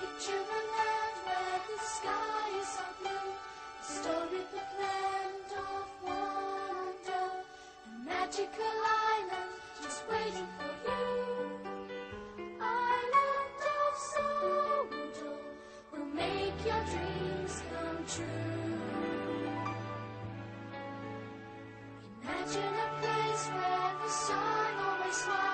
to a land where the skies are blue, a storybook land of wonder, a magical island just waiting for you. Island of Sodor will make your dreams come true. Imagine a place where the sun always smiles,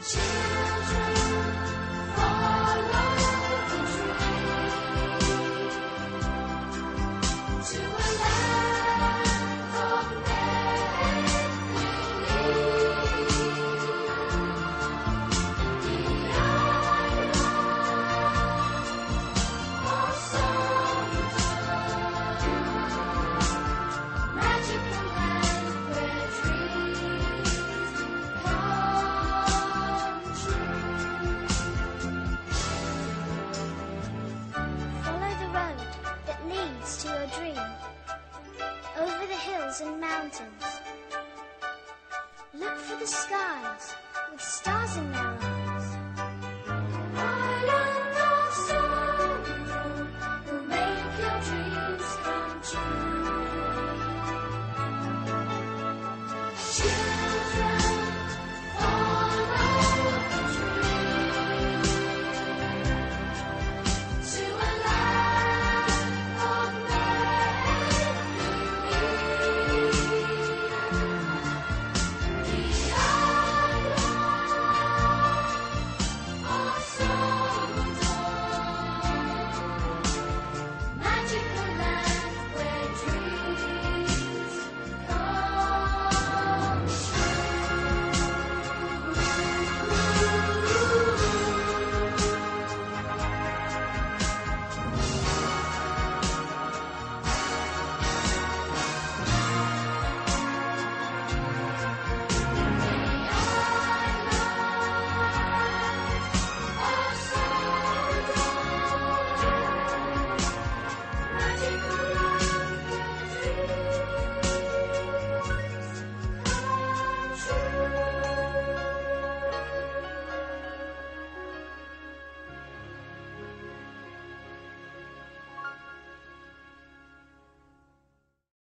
Children, Hills and mountains. Look for the skies